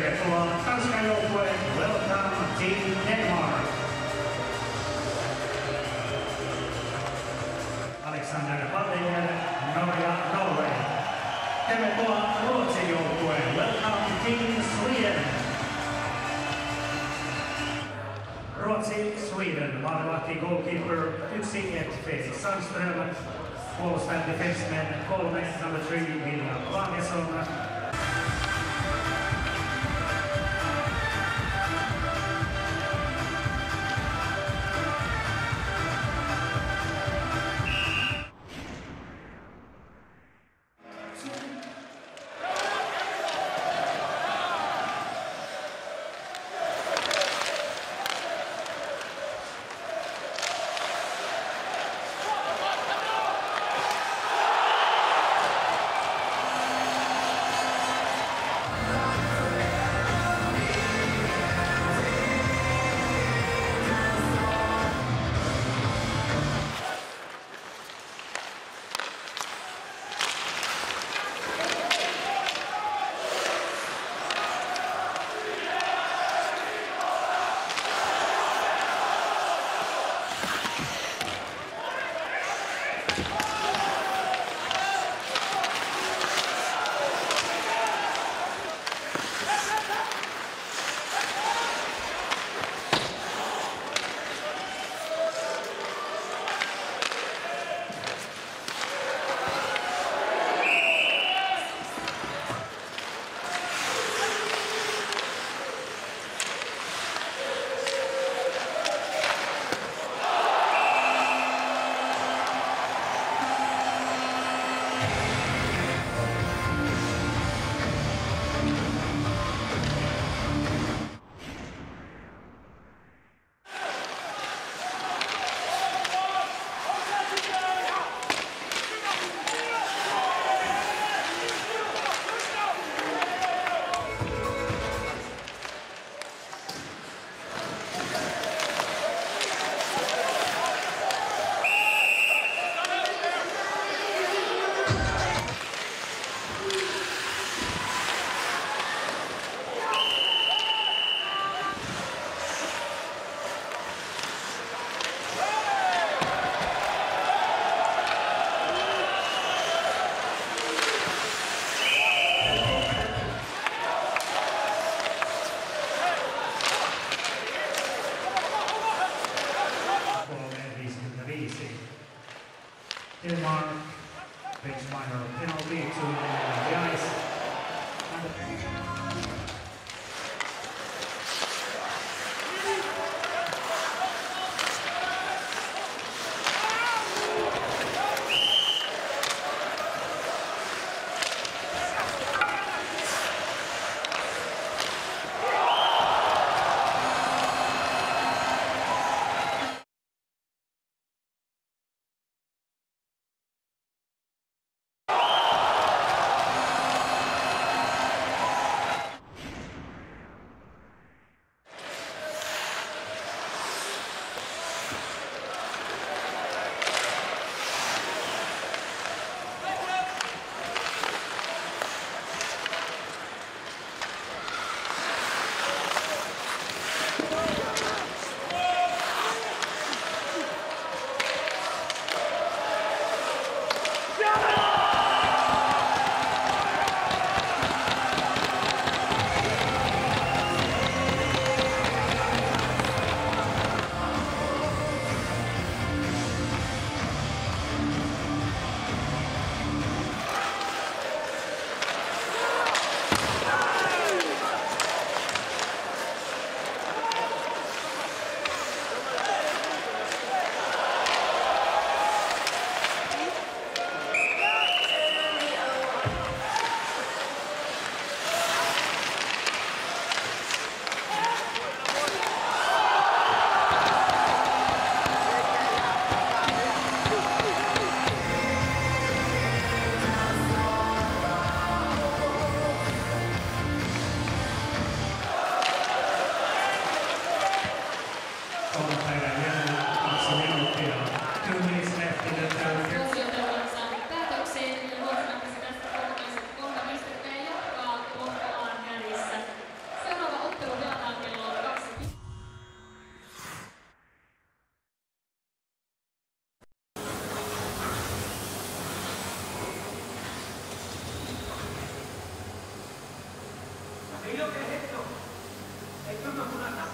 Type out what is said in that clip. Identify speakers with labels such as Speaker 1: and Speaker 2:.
Speaker 1: Tervetuloa Tanskan joukkueen Welcome Team Denmark. Alexander Hallinger, Norja, Norway. Tervetuloa Ruotsin joukkueen Welcome Team Sweden. Ruotsi, Sweden, maalivahti goalkeeper 1-1 Felix Sandström, defenseman 3, number 3 Irmark takes minor penalty to the ice.
Speaker 2: ¿Qué lo que es esto? Esto no es una casa.